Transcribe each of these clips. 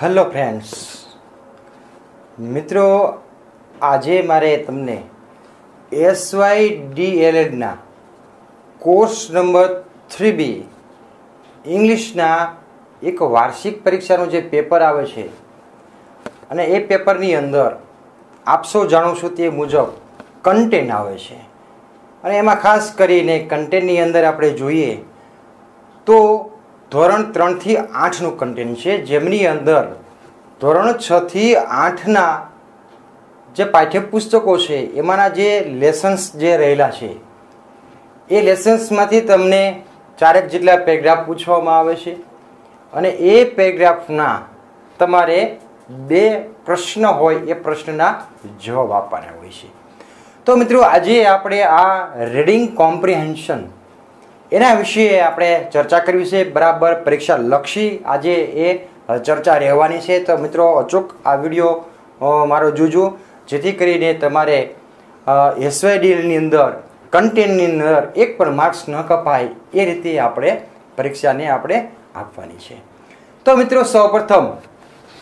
Hello friends મિત્રો, આજે મારે તમને એસવાય ડીએલએડના કોર્સ નંબર થ્રી બી ઇંગ્લિશના એક વાર્ષિક પરીક્ષાનું જે પેપર આવે છે, અને એ પેપરની અંદર આપશો જાણું છો તે મુજબ કન્ટેન્ટ આવે છે. અને એમાં ખાસ કરીને કન્ટેન્ટની અંદર આપણે જોઈએ તો ધોરણ ત્રણથી આઠનું કન્ટેન્ટ છે, જેમની અંદર ધોરણ છથી આઠના જે પાઠ્યપુસ્તકો છે, એમાંના જે લેસન્સ જે રહેલા છે, એ લેસન્સમાંથી તમને ચારેક જેટલા પેરેગ્રાફ પૂછવામાં આવે છે અને એ પેરેગ્રાફના તમારે બે પ્રશ્ન હોય, એ પ્રશ્નના જવાબ આપવાના હોય છે. તો મિત્રો, આજે આપણે આ રીડિંગ કોમ્પ્રિહેન્શન એના વિશે આપણે ચર્ચા કરવી છે. બરાબર, પરીક્ષા લક્ષી આજે એ ચર્ચા રહેવાની છે. તો મિત્રો, અચૂક આ વીડિયો મારો જોજો. જેથી કરીને તમારે એસવાયડીની અંદર, કન્ટેન્ટની અંદર એક પણ માર્ક્સ ન કપાય એ રીતે આપણે પરીક્ષાને આપણે આપવાની છે. તો મિત્રો, સૌપ્રથમ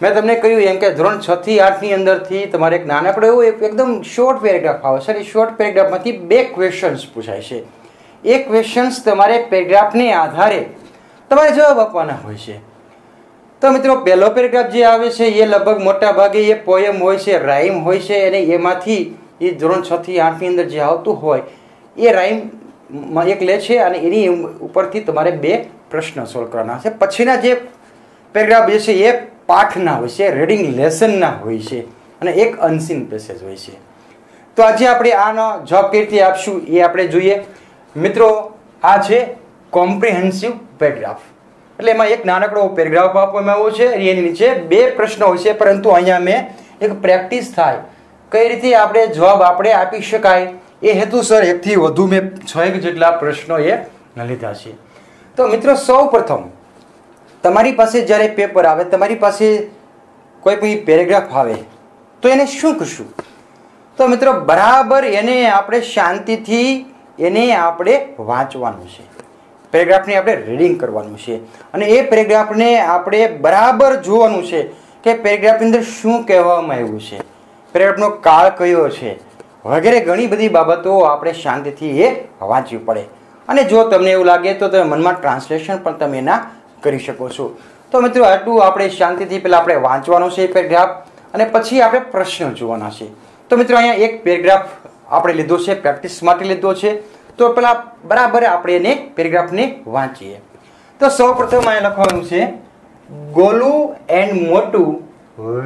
મેં તમને કહ્યું એમ કે ધોરણ છ થી આઠની અંદરથી તમારે એક નાનકડો એવો એકદમ શોર્ટ પેરેગ્રાફ આવે છે. અને શોર્ટ પેરેગ્રાફમાંથી બે ક્વેશ્ચન્સ પૂછાય છે. એ ક્વેશ્ચન્સ તમારે પેરેગ્રાફને આધારે તમારે જવાબ આપવાના હોય છે. તો મિત્રો, પહેલો પેરેગ્રાફ જે આવે છે, એ લગભગ મોટા ભાગે એ પોયમ હોય છે રાઇમ હોય છે, અને એમાંથી એ ધોરણ છ થી આઠની અંદર જે આવતું હોય, એ રાઇમ એક લે છે અને એની ઉપરથી તમારે બે પ્રશ્ન સોલ્વ કરવાના છે. પછીના જે પેરેગ્રાફ જે છે, એ પાઠના હોય છે રીડિંગ લેસનના હોય છે, અને એક અનસીન પેસેજ હોય છે. તો આજે આપણે આનો જવાબ કેવી રીતે આપશું એ આપણે જોઈએ. મિત્રો, આ છે કોમ્પ્રિહેન્સિવ પેરેગ્રાફ એટલે એમાં એક નાનકડો પેરેગ્રાફ આપવામાં આવ્યો છે એની નીચે બે પ્રશ્નો હોય છે પરંતુ અહીંયા મેં એક પ્રેક્ટિસ થાય. કઈ રીતે આપણે જવાબ આપણે આપી શકાય? એ હેતુસર એકથી વધુ મેં છ એક જેટલા પ્રશ્નો એ લીધા છે. તો મિત્રો, સૌ પ્રથમ, તમારી પાસે જ્યારે પેપર આવે, તમારી પાસે કોઈ કોઈ પેરેગ્રાફ આવે, તો એને શું કરશું? તો મિત્રો, બરાબર એને આપણે શાંતિથી એને આપણે વાંચવાનું છે. પેરેગ્રાફને આપણે રીડિંગ કરવાનું છે. અને એ પેરેગ્રાફને આપણે બરાબર જોવાનું છે કે પેરેગ્રાફની અંદર શું કહેવામાં આવ્યું છે. પેરેગ્રાફનો કાળ કયો છે? વગેરે ઘણી બધી બાબતો આપણે શાંતિથી એ વાંચવી પડે. અને જો તમને એવું લાગે તો તમે મનમાં ટ્રાન્સલેશન પણ તમે એના કરી શકો છો. તો મિત્રો, આટલું આપણે શાંતિથી પહેલાં આપણે વાંચવાનું છે એ પેરેગ્રાફ અને પછી આપણે પ્રશ્ન જોવાના છે. તો મિત્રો, અહીંયા એક પેરેગ્રાફ આપણે લીધો છે પ્રેક્ટિસ માટે લીધો છે તો પેલા બરાબર આપણે એને પેરેગ્રાફને વાંચીએ તો સૌ પ્રથમ અહીંયા લખવાનું છે, Golu and Motu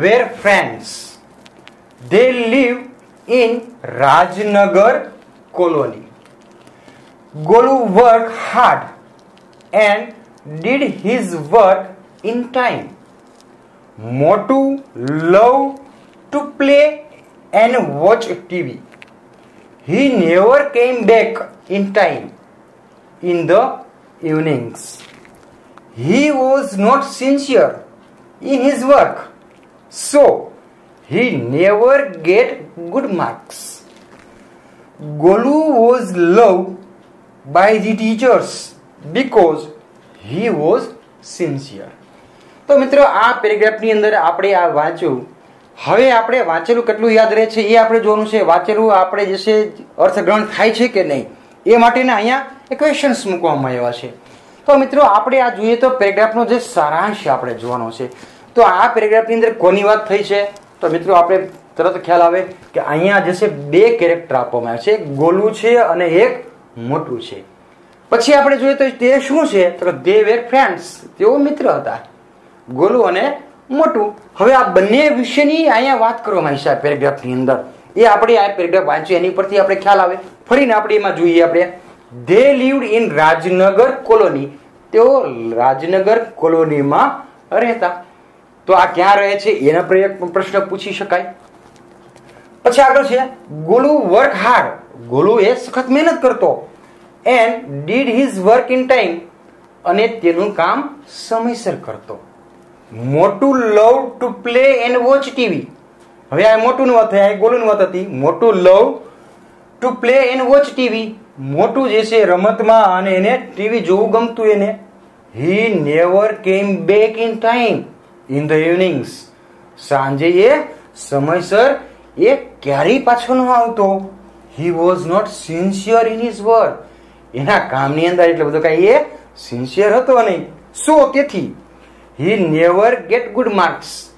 were friends they live in Rajnagar colony Golu work hard and did his work in time. Motu loved to play and watch TV. He never came back in time in the evenings. He was not sincere in his work, so he never get good marks. Golu was loved by the teachers because he was sincere તો મિત્રો આ પેરેગ્રાફની અંદર આપણે આ વાંચ્યું હવે આપણે વાંચેલું કેટલું યાદ રહે છે એ આપણે જોવાનું છે. વાંચેલું આપણે જે છે, અર્થગ્રહણ થાય છે કે નહીં, એ માટેના અહીંયા ક્વેશ્ચન્સ મૂકવામાં આવ્યા છે. તો મિત્રો, આપણે આ જોઈએ તો પેરેગ્રાફનો જે સારાંશ આપણે જોવાનો છે. તો આ પેરેગ્રાફની અંદર કોની વાત થઈ છે? તો મિત્રો, આપણે તરત ખ્યાલ આવે કે અહીંયા જે છે, બે કેરેક્ટર આપવામાં આવ્યા છે. એક ગોલું છે અને એક મોટું છે. પછી આપણે જોઈએ તો તે શું છે? તો દે વેર ફ્રેન્ડ્સ તેઓ મિત્ર હતા. ગોલું અને મોટું. હવે આ બંને વિશેની અહીંયા વાત કરવામાં આવી છે આ પેરેગ્રાફની અંદર. એ આપણે આ પેરેગ્રાફ વાંચીએ એની પરથી આપણે ખ્યાલ આવે. ફરીને આપણે એમાં જોઈએ આપણે. They lived in Rajnagar colony તેઓ રાજનગર કોલોનીમાં રહેતા. તો આ ક્યાં રહે છે? એના પ્રશ્ન પૂછી શકાય. પછી આગળ છે. ગોલુ વર્ક હાર્ડ ગોલુ એ સખત મહેનત કરતો. And did his work in time અને તેનું કામ સમયસર કરતો. Motu love to play and watch TV હવે આ મોટું વાત આ ગોલું વાત હતી. Motu love to play and watch TV Motu જે છે રમતમાં અને એને ટીવી જોવું ગમતું એને. He never came back in time in the evenings સાંજે એ સમયસર એ ક્યારેય પાછો ન આવતો. He was not sincere in his work એના કામની અંદર એટલે બધું કાંઈ એ સિન્સિયર હતો નહીં. સો તેથી he never get good marks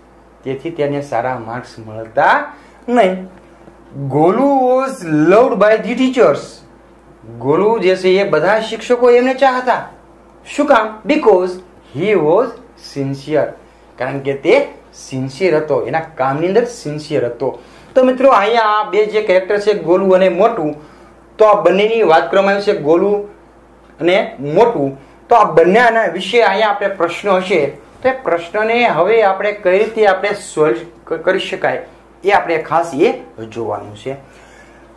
તેથી તેને સારા માર્ક્સ મળતા નહીં. Golu was loved by the teachers Golu જે છે એ બધા શિક્ષકો એમને ચાહતા. શું કામ? બીકોઝ હી વોઝ સિન્સિયર કારણ કે તે સિન્સિયર હતો. એના કામની અંદર સિન્સિયર હતો. તો મિત્રો, અહીંયા આ બે જે કેરેક્ટર છે, ગોલુ અને મોટું, તો આ બંનેની વાત કરવામાં આવી છે, ગોલુ અને મોટું. તો આ બંનેના વિશે અહીંયા આપણે પ્રશ્ન હશે. તો એ પ્રશ્નને હવે આપણે કઈ રીતે આપણે સોલ્વ કરી શકાય એ આપણે ખાસ એ જોવાનું છે.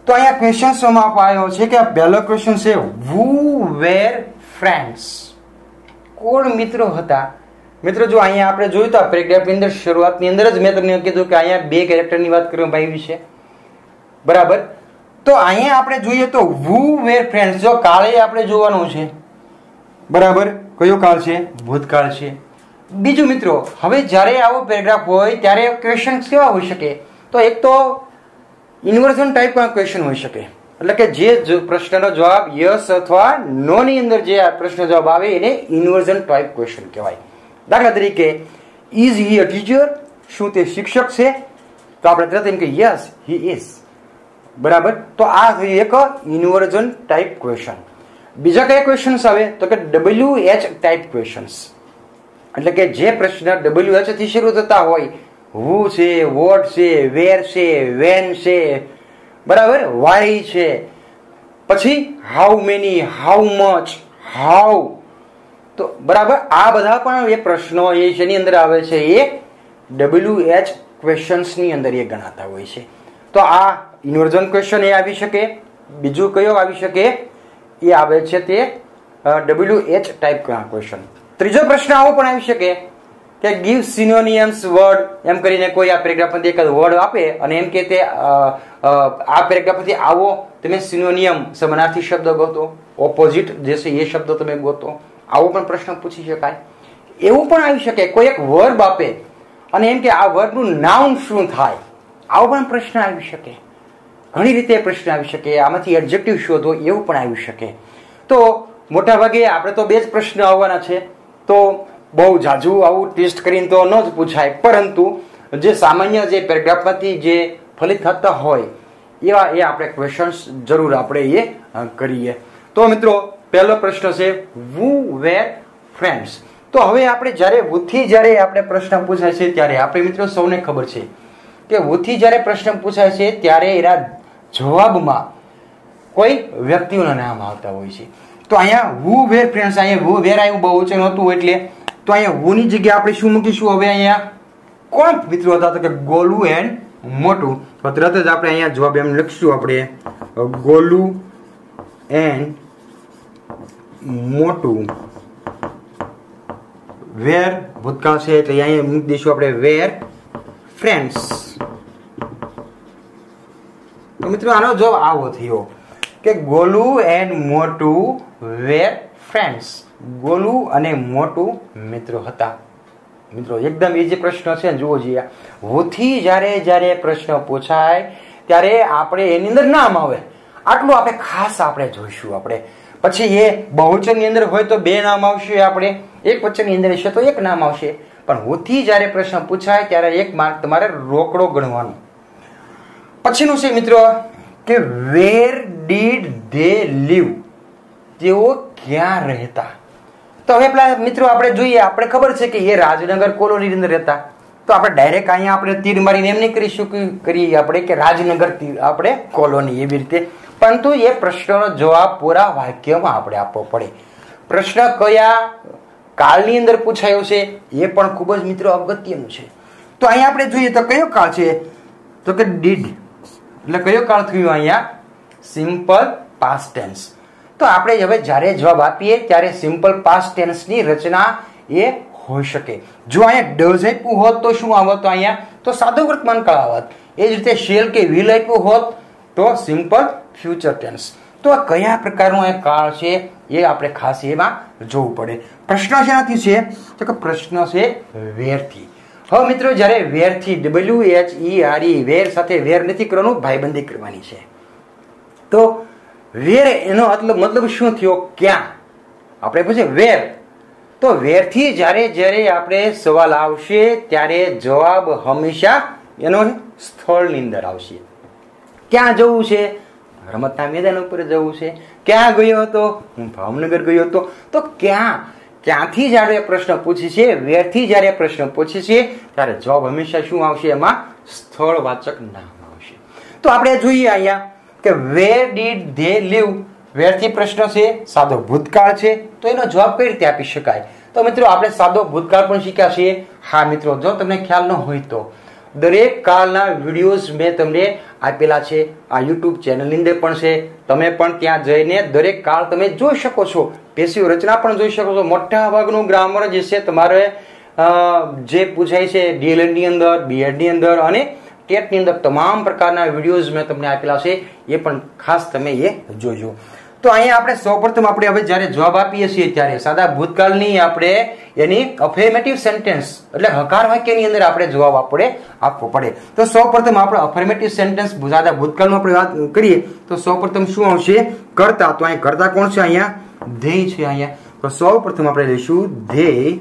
તો અહીંયા ક્વેશ્ચન સમા આવ્યો છે કે પહેલો ક્વેશ્ચન છે વુ વેર ફ્રેન્ડ્સ કોણ મિત્રો હતા? મિત્રો, જો અહીંયા આપણે જોયું તો પેરેગ્રાફની અંદર શરૂઆતની અંદર જ મેં તમને કીધું કે અહીંયા બે કેરેક્ટરની વાત કરવામાં આવી છે. બરાબર? તો અહીંયા આપણે જોઈએ તો વુ વેર ફ્રેન્ડ્સ જો કાળે આપણે જોવાનું છે. બરાબર? કયો કાળ છે? ભૂતકાળ છે. બીજું મિત્રો, હવે જ્યારે આવો પેરેગ્રાફ હોય, ત્યારે ક્વેશ્ચન કેવા હોઈ શકે? તો એક તો ઇન્વર્ઝન ટાઈપમાં ક્વેશ્ચન હોઈ શકે. એટલે કે જે પ્રશ્નનો જવાબ યસ અથવા નો ની અંદર જે પ્રશ્ન જવાબ આવે, એને ઇન્વર્ઝન ટાઈપ ક્વેશ્ચન કહેવાય. દાખલા તરીકે ઇઝ હી અ ટીચર શું તે શિક્ષક છે? તો આપણે તરત એમ કે યસ હી ઇઝ બરાબર? તો આ એક ઇન્વર્ઝન ટાઈપ ક્વેશ્ચન બીજા કયા ક્વેશ્ચન્સ આવે? તો કે ડબલ્યુ એચ ટાઈપ ક્વેશ્ચન્સ એટલે કે જે પ્રશ્ન ડબલ્યુ એચથી શરૂ થતા હોય હુ છે વોટ છે વેર છે વેન છે, બરાબર? વાય છે. પછી how many how much how તો બરાબર, આ બધા પણ એ પ્રશ્નો એ જેની અંદર આવે છે? એ ડબલ્યુ એચ ક્વેશ્ચન્સની અંદર એ ગણાતા હોય છે. તો આ ઇન્વર્ઝન ક્વેશ્ચન એ આવી શકે. બીજું કયો આવી શકે? એ આવે છે તે ડબલ્યુ એચ ટાઈપ ક્વેશ્ચન ત્રીજો પ્રશ્ન આવો પણ આવી શકે કે ગીવ સિનોનિયમ્સ વર્ડ એમ કરીને કોઈ આ પેરેગ્રાફમાંથી એક વર્ડ આપે અને એમ કે તે આ પેરેગ્રાફમાંથી આવો, તમે સિનોનિયમ સમાનાર્થી શબ્દ ગોતો ઓપોઝિટ જે છે એ શબ્દ તમે ગોતો, આવો પણ પ્રશ્ન પૂછી શકાય. એવું પણ આવી શકે, કોઈ એક વર્બ આપે અને એમ કે આ વર્બનું નામ શું થાય? આવો પણ પ્રશ્ન આવી શકે. ઘણી રીતે પ્રશ્ન આવી શકે, આમાંથી એડજેક્ટિવ શોધો, એવું પણ આવી શકે. તો મોટાભાગે આપણે તો બે જ પ્રશ્ન આવવાના છે. તો બહુ ઝાઝું આવું ટેસ્ટ કરીને તો ન જ પૂછાય. પરંતુ જે સામાન્ય જે પેરેગ્રાફમાંથી જે ફલિત થતા હોય, એવા એ આપણે ક્વેશ્ચન્સ જરૂર આપણે એ કરીએ. તો મિત્રો, પહેલો પ્રશ્ન છે વુ વેર ફ્રેન્ડ્સ તો હવે આપણે જ્યારે વુથી જ્યારે આપણે પ્રશ્ન પૂછાય છે, ત્યારે આપણે મિત્રો સૌને ખબર છે કે વુથી જ્યારે પ્રશ્ન પૂછાય છે, ત્યારે એના જવાબમાં કોઈ વ્યક્તિઓના નામ આવતા હોય છે. તો અહીંયા વુ વેર ફ્રેન્ડ્સ અહીંયા વુ વેર આવ્યું? બહુ વચન હતું એટલે તો અહીંયા વુની જગ્યાએ આપણે શું મૂકીશું? હવે અહીંયા કોણ મિત્રો હતા? તો કે ગોલુ એન્ડ મોટું. તો તરત જ આપણે અહીંયા જવાબ એમ લખશું આપણે. ગોલુ એન્ડ મોટું. વેર ભૂતકાળ છે એટલે અહીંયા મૂકી દઈશું આપણે વેર ફ્રેન્ડ્સ તો મિત્રો આનો જવાબ આવો થયો. કે ગોલુ એન્ડ મોટું વેર ફ્રેન્ડ્સ ગોલુ અને મોટું મિત્રો હતા. મિત્રો, એકદમ એ જે પ્રશ્ન છે ને, જુઓ જોઈએ હોથી જ્યારે જ્યારે પ્રશ્ન પૂછાય, ત્યારે આપણે એની અંદર નામ આવે. આટલું આપણે ખાસ આપણે જોઈશું આપણે. પછી એ બહુચનની અંદર હોય તો બે નામ આવશે આપણે. એક વચનની અંદર હશે તો એક નામ આવશે. પણ હુથી જ્યારે પ્રશ્ન પૂછાય, ત્યારે એક માર્ક તમારે રોકડો ગણવાનો. પછીનું છે, મિત્રો કે વેર ડીડ ધે લીવ તેઓ ક્યાં રહેતા? તો હવે પેલા મિત્રો આપણે જોઈએ, આપણે ખબર છે કે એ રાજનગર કોલોની અંદર રહેતા. તો આપણે ડાયરેક્ટ અહીંયા આપણે તીર મારીને એમ નહીં કરીશું કરીએ આપણે કે રાજનગર તીર, આપણે કોલોની એવી રીતે. પરંતુ એ પ્રશ્નનો જવાબ પૂરા વાક્યમાં આપણે આપવો પડે. પ્રશ્ન કયા કાળની અંદર પૂછાયો છે, એ પણ ખૂબ જ મિત્રો અગત્યનું છે. તો અહીંયા આપણે જોઈએ તો કયો કાળ છે? તો કે ડીડ એટલે કયો કાળ થયો અહીંયા? સિમ્પલ પાસ્ટ ટેન્સ તો આપણે હવે જ્યારે જવાબ આપીએ, ત્યારે સિમ્પલ પાસ્ટ ટેન્સની રચના એ હોઈ શકે. જો અહીંયા ડઝ આપ્યું હોત તો શું આવત અહીંયા? તો સાદો વર્તમાન કાળ આવત. એ જ રીતે શેલ કે વિલ આપ્યું હોત તો સિમ્પલ ફ્યુચર ટેન્સ તો આ કયા પ્રકારનો એ કાળ છે એ આપણે ખાસ એમાં જોવું પડે. પ્રશ્ન શેનાથી છે? તો કે પ્રશ્ન છે વેરથી. હવે મિત્રો, જ્યારે વેરથી W H E R E where સાથે વેર નથી કરવાનું, ભાઈબંધી કરવાની છે. તો વેર એનો મતલબ શું થયો? ક્યાં? આપણે પૂછે વેર. તો વેરથી જ્યારે જ્યારે આપણે સવાલ આવશે, ત્યારે જવાબ હંમેશા એનો સ્થળની અંદર આવશે. ક્યાં જવું છે? રમતના મેદાન ઉપર જવું છે. ક્યાં ગયો હતો? હું ભાવનગર ગયો હતો. તો ક્યાં? ક્યાંથી જ્યારે પ્રશ્ન પૂછે છે, વેરથી જ્યારે પ્રશ્ન પૂછે છે, ત્યારે જવાબ હંમેશા શું આવશે? એમાં સ્થળવાચક નામ આવશે. તો આપણે જોઈએ અહીંયા કે વેર ડીડ ધે લીવ વેરથી પ્રશ્ન છે, સાદો ભૂતકાળ છે. તો એનો જવાબ કઈ રીતે આપી શકાય? તો મિત્રો, આપણે સાદો ભૂતકાળ પણ શીખ્યા છીએ. હા મિત્રો, જો તમને ખ્યાલ ન હોય તો. દરેક કાળના વિડીયોઝ મેં તમને આપેલા છે. આ યુટ્યુબ ચેનલની અંદર પણ છે. તમે પણ ત્યાં જઈને દરેક કાળ તમે જોઈ શકો છો. પેશીઓ રચના પણ જોઈ શકો છો. મોટા ભાગનું ગ્રામર જે છે તમારે જે પૂછાય છે ડીએલએડની અંદર બીએડની અંદર અને ટેટની અંદર તમામ પ્રકારના વિડીયોઝ મેં તમને આપેલા છે. એ પણ ખાસ તમે એ જોજો. તો અહીંયા આપણે સૌપ્રથમ આપણે હવે જ્યારે જવાબ આપીએ છીએ ત્યારે સાદા ભૂતકાળની આપણે એની અફર્મેટિવ સેન્ટેન્સ એટલે હકાર વાક્યની અંદર આપણે જવાબ આપણે આપવો પડે. તો સૌપ્રથમ આપણે અફર્મેટિવ સેન્ટેન્સ સાદા ભૂતકાળમાં આપણે વાત કરીએ, તો સૌપ્રથમ શું આવશે? કરતા. તો અહીંયા કરતા કોણ છે અહીંયા? ધ્યેય છે અહીંયા. તો સૌપ્રથમ આપણે લઈશું ધ્યેય.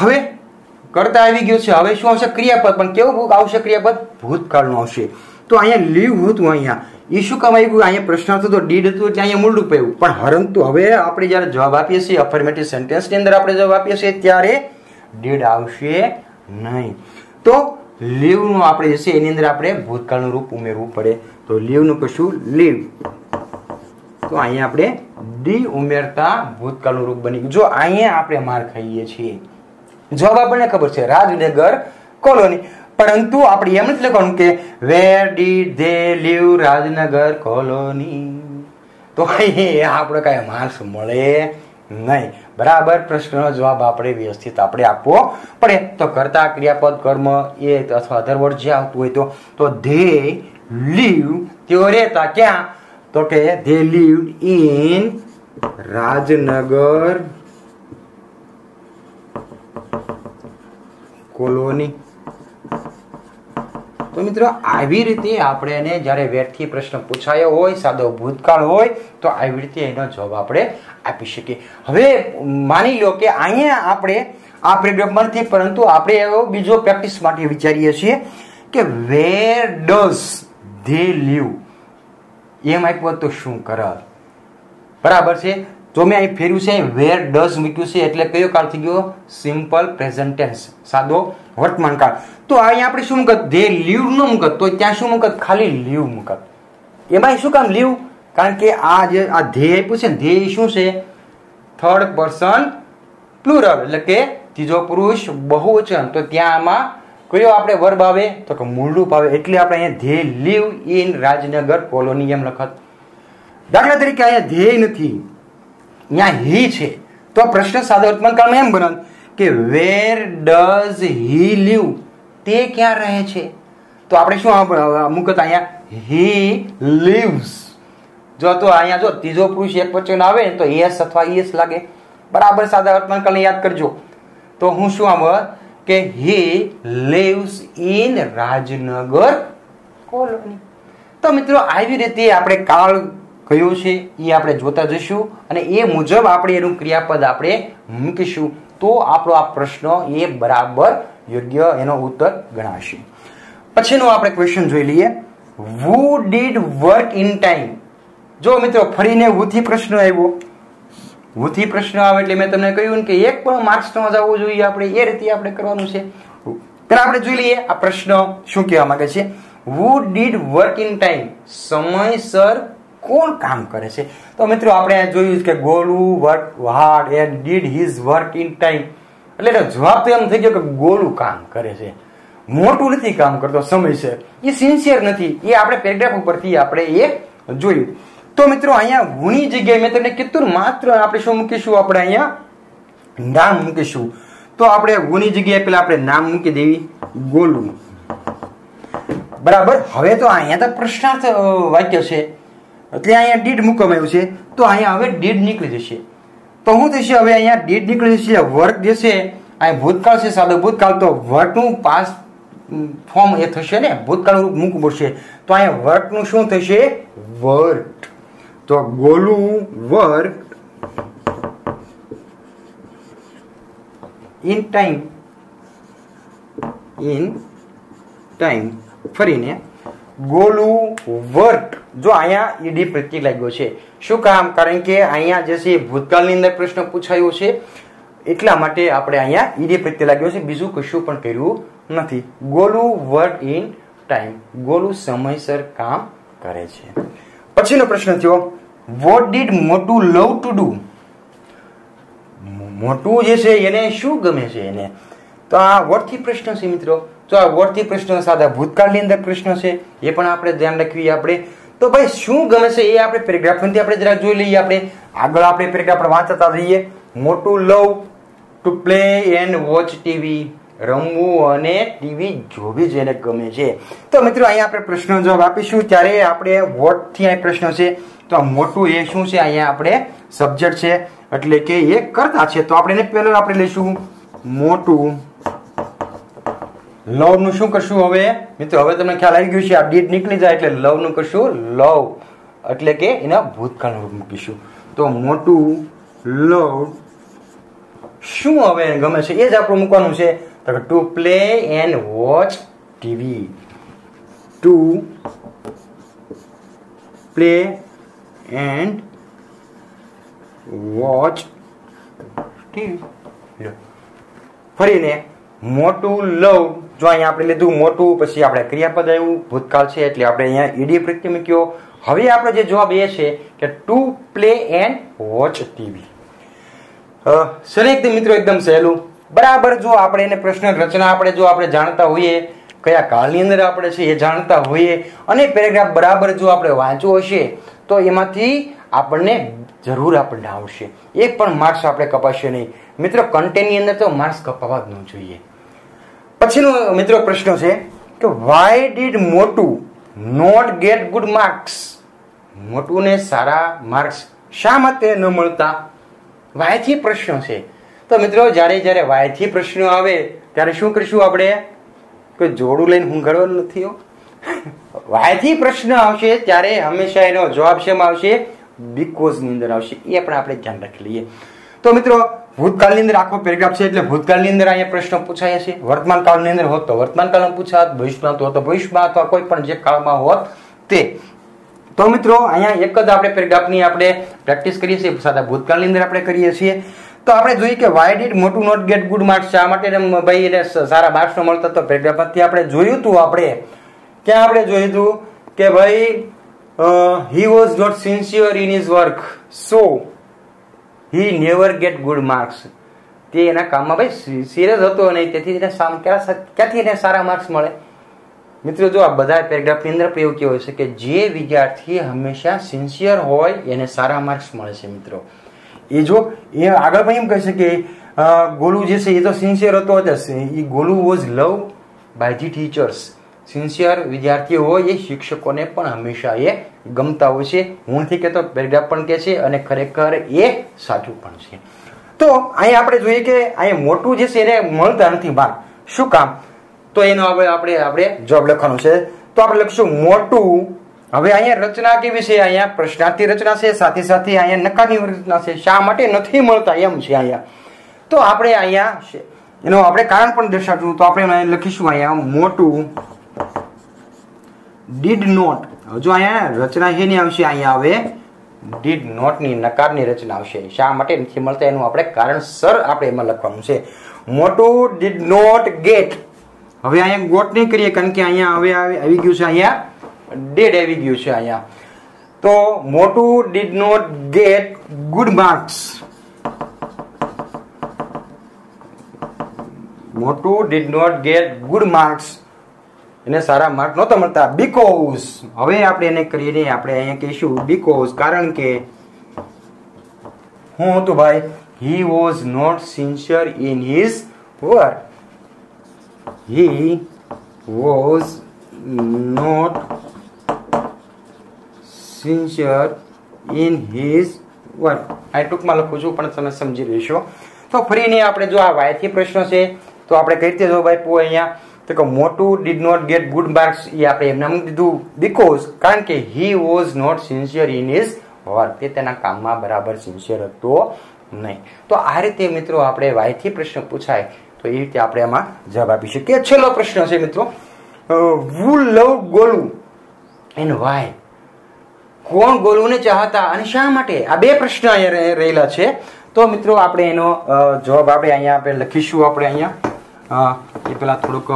હવે કરતા આવી ગયું છે. હવે શું આવશે? ક્રિયાપદ. પણ કેવું આવશે ક્રિયાપદ? ભૂતકાળનું આવશે. તો અહીંયા લીવ હતું અહીંયા. એ શું કામ આવ્યું અહીંયા પ્રશ્ન હતો ડીડ હતું એટલે અહીંયા મૂળરૂપ આવ્યું. પણ પરંતુ હવે આપણે જ્યારે જવાબ આપીએ છીએ અફર્મેટિવ સેન્ટેન્સની અંદર આપણે જવાબ આપીએ છીએ, ત્યારે ડીડ આવશે નહીં. તો લીવનું આપણે જે એની અંદર આપણે ભૂતકાળનું રૂપ ઉમેરવું પડે. તો લીવનું કશું? લીવ. તો અહીંયા આપણે ડી ઉમેરતા ભૂતકાળનું રૂપ બની ગયું. જો અહીંયા આપણે માર ખાઈએ છીએ. જવાબ આપણને ખબર છે, રાજનગર કોલોની. પરંતુ આપણે એમ જ લખવાનું કે where did they live Rajnagar colony તો આપણે કાંઈ માર્ક્સ મળે નહીં. બરાબર, પ્રશ્નનો જવાબ આપણે વ્યવસ્થિત આપણે આપવો પડે. તો કરતા ક્રિયાપદ કર્મ એ અથવા અધર વર્ડ જે આવતું હોય તો તો ધે લીવ તેઓ રહેતા ક્યાં? તો કે they live in Rajnagar colony તો મિત્રો, આવી રીતે આપણે એને જ્યારે વેરથી પ્રશ્ન પૂછાયો હોય, સાદો ભૂતકાળ હોય, તો આવી રીતે એનો જવાબ આપણે આપી શકીએ. હવે માની લો કે અહીંયા આપણે આ નથી પરંતુ આપણે એવો બીજો પ્રેક્ટિસ માટે વિચારીએ છીએ કે વેર ડઝ ધે લીવ એમ આપ્યો તો શું કર બરાબર છે? તો મેં અહીં ફેર્યું છે વેર ડઝ મૂક્યું છે, એટલે કયો કાળ થઈ ગયો? સિમ્પલ પ્રેઝન્ટ સાદો વર્તમાન કાળ તો અહીંયા આપણે શું મુકત? ધે લીવ ન મૂકત, તો ત્યાં શું મૂકત? ખાલી લીવ મૂકત. એમાં શું કામ લીવ કારણ કે આ જે, આ ધ્યેય આપ્યું છે ધ્યેય શું છે? થર્ડ પર્સન પ્લુરલ એટલે કે ત્રીજો પુરુષ બહુવચન. તો ત્યાં આમાં કયો આપણે વર્બ આવે? તો કે મૂળરૂપ આવે. એટલે આપણે અહીંયા they live in Rajnagar colony એમ લખત. દાખલા તરીકે અહીંયા ધ્યેય નથી. અહીંયા હી છે. તો આ પ્રશ્ન સાદા વર્તમાન કાળમાં એમ બને કે વેર ડઝ હી લીવ તે ક્યાં રહે છે? તો આપણે શું મુકત અહીંયા હી લીવ્સ જો તો અહીંયા જો ત્રીજો પુરુષ એક વચન આવે તો એસ અથવા એસ લાગે. બરાબર સાદા વર્તમાન કાળને યાદ કરજો. તો હું શું આમ કે he lives in Rajnagar. Colony. તો મિત્રો આવી રીતે આપણે કાળ કયો છે એ આપણે જોતા જઈશું અને એ મુજબ આપણે એનું ક્રિયાપદ આપણે મૂકીશું. તો આપણો આ પ્રશ્ન એ બરાબર યોગ્ય એનો ઉત્તર ગણાશે. પછીનો આપણે ક્વેશ્ચન જોઈ લઈએ. Who did work in time જો મિત્રો, ફરીને વૃથી પ્રશ્ન આવ્યો. વૃથી પ્રશ્ન આવે એટલે મેં તમને કહ્યું કે એક પણ માર્ક્સ ન જવું જોઈએ આપણે, એ રીતે આપણે કરવાનું છે. ત્યારે આપણે જોઈ લઈએ આ પ્રશ્ન શું કહેવા માંગે છે. Who did work in time સમયસર કોણ કામ કરે છે? તો મિત્રો, આપણે જોયું કે Golu work hard and did his work in time એટલે જવાબ તો એમ થઈ ગયો કે ગોલુ કામ કરે છે. મોટું નથી કામ કરતો, સમય છે. એ સિન્સિયર નથી. એ આપણે પેરેગ્રાફ ઉપરથી આપણે એ જોયું. તો મિત્રો, અહીંયા ગુણી જગ્યાએ મેં તમને કીધું માત્ર આપણે શું મૂકીશું? આપણે અહીંયા નામ મૂકીશું. તો આપણે ગુણી જગ્યાએ પેલા આપણે નામ મૂકી દેવી. ગોલું. બરાબર? હવે તો અહીંયા તો પ્રશ્નાર્થ વાક્ય છે. એટલે અહીંયા ડીડ મૂકવામાં આવ્યું છે, તો અહીંયા હવે ડીડ નીકળી જશે. તો શું થશે હવે અહીંયા ડીડ નીકળી જશે વર્ક જે છે અહીં ભૂતકાળ છે, સાદો ભૂતકાળ, તો વર્કનું પાસ ફોર્મ એ થશે ને ભૂતકાળ મૂકવું પડશે. તો અહીંયા વર્કનું શું થશે? વર્ટ તો Golu work in time in time ફરીને ગોલું વર્ક જો અહીંયા ઈડી પ્રત્યે લાગ્યો છે. શું કામ? કારણ કે અહીંયા જે છે ભૂતકાળની અંદર પ્રશ્ન પૂછાયો છે. એટલા માટે આપણે અહીંયા ઈડી પ્રત્યે લાગ્યો છે. બીજું કશું પણ કર્યું નથી. Golu work in time. Golu સમયસર કામ કરે છે. પછીનો પ્રશ્ન થયો. What did Motu love to do? Motu જે છે એને શું ગમે છે એને? તો આ વોટથી પ્રશ્ન છે મિત્રો. તો આ વોટથી પ્રશ્ન સાદા ભૂતકાળની અંદર પ્રશ્ન છે, એ પણ આપણે ધ્યાન રાખીએ આપણે. તો ભાઈ, શું ગમે છે એ આપણે પેરેગ્રાફથી આપણે જરા જોઈ લઈએ આપણે. આગળ આપણે પેરેગ્રાફ વાંચતા રહીએ. Motu love to play and watch TV રમવું અને ટીવી જોવી જેને ગમે છે. તો મિત્રો, અહીંયા આપણે પ્રશ્ન જવાબ આપીશું. ત્યારે આપણે વોટથી અહીં પ્રશ્ન છે. તો આ મોટું એ શું છે? અહીંયા આપણે સબ્જેક્ટ છે. એટલે કે એ કરતા છે. તો આપણે એને પહેલું આપણે લઈશું. મોટું લવનું શું કરશું હવે? મિત્રો, હવે તમને ખ્યાલ આવી ગયું છે, આ ડીટ નીકળી જાય એટલે લવનું કરશું લવ. એટલે કે એના ભૂતકાળ રૂપ મૂકીશું. તો મોટું લવ શું હવે ગમે છે? એ જ આપણું મૂકવાનું છે. તો to play and watch TV to play and watch TV ફરીને, મોટું લવ જો અહીંયા આપણે લીધું મોટું, પછી આપણે ક્રિયાપદ આવ્યું, ભૂતકાળ છે, એટલે આપણે અહીંયા ઈડી પ્રત્યે મૂક્યો. હવે આપણે જે જવાબ એ છે કે to play and watch TV. Sir એકદમ મિત્રો એકદમ સહેલું. બરાબર જો આપણે એને પ્રશ્ન રચના આપણે જો આપણે જાણતા હોઈએ, કયા કાળની અંદર આપણે છે એ જાણતા હોઈએ, અને પેરેગ્રાફ બરાબર જો આપણે વાંચવું હશે, તો એમાંથી આપણને જરૂર આપણને આવશે એક પણ માર્ક્સ આપણે કપાશે નહીં. મિત્રો કન્ટેન્ટની અંદર તો માર્ક્સ કપાવા જ ન જોઈએ. પછીનો મિત્રો પ્રશ્ન છે કે why did Motu not get good marks મોટુને સારા માર્ક્સ શા માટે ન મળતા? વાયથી પ્રશ્ન છે. તો મિત્રો, જ્યારે જ્યારે વાયથી પ્રશ્નો આવે, ત્યારે શું કરીશું આપણે? કોઈ જોડું લઈને હુંઘાડવાનું નથી વાયથી પ્રશ્ન આવશે, ત્યારે હંમેશા એનો જવાબ શેમાં આવશે? બીકોઝની અંદર આવશે. એ પણ આપણે ધ્યાન રાખી લઈએ. તો મિત્રો ભૂતકાળની અંદર આખો પેરેગ્રાફ છે એટલે ભૂતકાળની અંદર અહીંયા પ્રશ્ન પૂછાય છે. વર્તમાન કાળની અંદર હોત તો વર્તમાન કાળમાં પૂછાત, ભવિષ્યમાં તો ભવિષ્યમાં અથવા કોઈ પણ જે કાળમાં હોત તે. તો મિત્રો, અહીંયા એક જ આપણે પેરેગ્રાફની આપણે પ્રેક્ટિસ કરીએ છીએ સાદા ભૂતકાળની અંદર આપણે કરીએ છીએ. તો આપણે જોઈએ કે why did Motu not get good marks શા માટે ભાઈ એને સારા માર્ક્સ મળતા? તો પેરેગ્રાફમાંથી આપણે જોયું હતું આપણે. ક્યાં આપણે જોયું હતું કે ભાઈ he was not sincere in his work so he never get good marks તે એના કામમાં ભાઈ સિરિયસ હતો નહીં. તેથી એને ક્યાંથી એને સારા માર્ક્સ મળે? મિત્રો, જો આ બધા પેરેગ્રાફની અંદર પણ એવું કહેવાય છે કે જે વિદ્યાર્થી હંમેશા સિન્સિયર હોય, એને સારા માર્ક્સ મળે છે, મિત્રો. એ જો એ આગળ પણ એમ કહે છે કે ગોલુ જે છે એ તો સિન્સિયર હતો એ Golu was love by the teachers sincere વિદ્યાર્થીઓ હોય એ શિક્ષકોને પણ હંમેશા એ ગમતા હોય છે. હું નથી કહેતો પેરેગ્રાફ પણ કહે છે અને ખરેખર એ સાચું પણ છે. તો અહીંયા આપણે જોઈએ કે અહીંયા મોટું જે છે એને મળતા નથી માર્ક શું કામ? તો એનો હવે આપણે આપણે જવાબ લખવાનો છે. તો આપણે લખીશું, મોટું, હવે અહીંયા રચના કેવી છે? અહીંયા પ્રશ્નાર્થી રચના છે, સાથે સાથે અહીંયા નકારની રચના છે. શા માટે નથી મળતા એમ છે અહીંયા? તો આપણે અહીંયા એનો આપણે કારણ પણ દર્શાવશું. તો આપણે લખીશું અહીંયા મોટું ડીડ નોટ જો અહીંયા રચના શેની આવશે? અહીંયા આવે ડીડ નોટની નકારની રચના આવશે. શા માટે નથી મળતા? એનું આપણે કારણ સર આપણે એમાં લખવાનું છે. મોટું ડીડ નોટ ગેટ હવે અહીંયા ગોટ નહીં કરીએ, કારણ કે અહીંયા હવે આવી ગયું છે અહીંયા. ડેડ આવી ગયું છે અહીંયા. તો Motu did not get good marks Motu did not get good marks એને સારા માર્ક નહોતા મળતા. બીકોઝ હવે આપણે એને કરીને આપણે અહીંયા કહીશું બીકોઝ કારણ કે, હું હતું ભાઈ he was not sincere in his work he was not sincere in his work આ ટૂંકમાં લખું છું, પણ તમે સમજી લેશો. તો ફરીને આપણે જો આ વાયથી પ્રશ્ન છે, તો આપણે કઈ રીતે ભાઈ પૂ અહીંયા? તો કે Motu did not get good marks એ આપણે એમને દીધું. બીકોઝ કારણ કે he was not sincere in his work તે તેના કામમાં બરાબર સિન્સિયર હતો નહીં. તો આ રીતે મિત્રો આપણે વાયથી પ્રશ્ન પૂછાય, તો એ રીતે આપણે આમાં જવાબ આપી શકીએ. છેલ્લો પ્રશ્ન છે મિત્રો who love Golu? And why કોણ ગોલુને ચાહતા અને શા માટે? આ બે પ્રશ્ન અહીંયા રહેલા છે. તો મિત્રો આપણે એનો જવાબ આપણે અહીંયા આપણે લખીશું આપણે અહીંયા. એ પેલા થોડુંક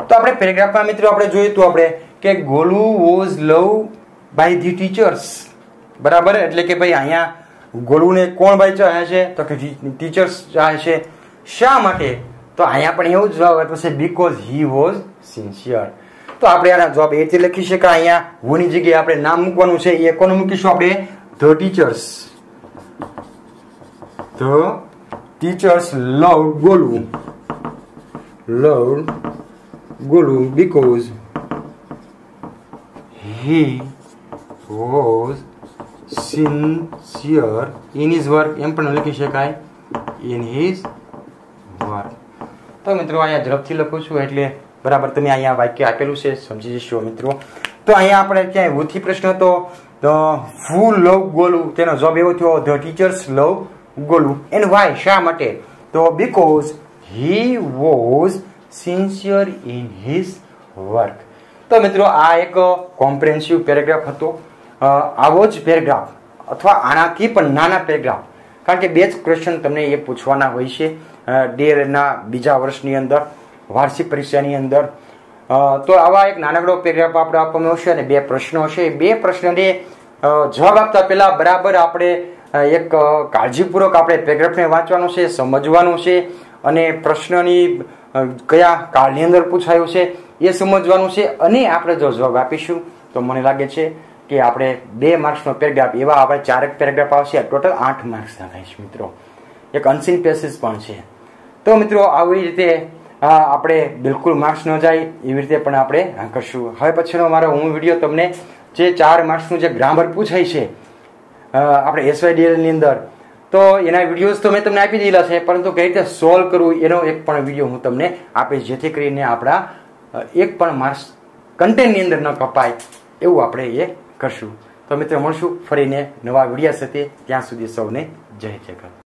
તો આપણે પેરેગ્રાફમાં મિત્રો આપણે જોયું તો આપણે કે Golu was love by the teachers. બરાબર? એટલે કે ભાઈ અહીંયા ગોલુને કોણ ભાઈ ચાહે છે તો કે ટીચર્સ ચાહે છે શા માટે? તો અહીંયા પણ એવું જવાબ આપ્યો છે બીકોઝ હી વોઝ સિન્સિયર તો આપણે આના જવાબ એ લખી શકાય અહીંયા. હુની જગ્યાએ આપણે નામ મૂકવાનું છે, એ કોનું મૂકીશું આપણે? The teachers the teachers love Golu love Golu because he was sincere in his work એમ પણ લખી શકાય. ઇન હિઝ વર્ક તો મિત્રો, અહીંયા ઝડપથી લખું છું એટલે બરાબર તમે અહીંયા વાક્ય આપેલું છે, સમજી જશો મિત્રો. તો અહીંયા આપણે ક્યાંય વૃથિ પ્રશ્ન હતો. ફૂલ લવ ગોલુ તેનો જવાબ એવો થયો the teachers love Golu. And why, શા માટે? તો because he was sincere in his work તો મિત્રો, આ એક કોમ્પ્રેન્સિવ પેરેગ્રાફ હતો. આવો જ પેરેગ્રાફ અથવા આનાથી પણ નાના પેરેગ્રાફ કારણ કે બે જ ક્વેશ્ચન તમને એ પૂછવાના હોય છે. ડેરના બીજા વર્ષની અંદર, વાર્ષિક પરીક્ષાની અંદર. તો આવા એક નાનકડો પેરેગ્રાફ આપણે આપવાનો હશે અને બે પ્રશ્નો હશે. બે પ્રશ્નને જવાબ આપતા પહેલાં બરાબર આપણે એક કાળજીપૂર્વક આપણે પેરેગ્રાફને વાંચવાનું છે, સમજવાનું છે અને પ્રશ્નની કયા કાળની અંદર પૂછાયું છે એ સમજવાનું છે અને આપણે જો જવાબ આપીશું તો મને લાગે છે કે આપણે બે માર્ક્સનો પેરેગ્રાફ એવા આપણે ચારેક પેરેગ્રાફ આવશે ટોટલ આઠ માર્ક્સના થાય છે મિત્રો. એક અનસીન પેસીસ પણ છે. તો મિત્રો, આવી રીતે આપણે બિલકુલ માર્ક્સ ન જાય, એવી રીતે પણ આપણે કરશું. હવે પછીનો મારો હું વીડિયો તમને જે ચાર માર્ક્સનું જે ગ્રામર પૂછાય છે આપણે એસવાયડીએલની અંદર. તો એના વિડીયોઝ તો મેં તમને આપી દીધેલા છે, પરંતુ કઈ રીતે સોલ્વ કરવું, એનો એક પણ વીડિયો હું તમને આપીશ, જેથી કરીને આપણા એક પણ માર્ક્સ કન્ટેન્ટની અંદર ન કપાય, એવું આપણે એ કરશું. તો મિત્રો, મળશું ફરીને નવા વિડીયા સાથે. ત્યાં સુધી સૌને જય જગત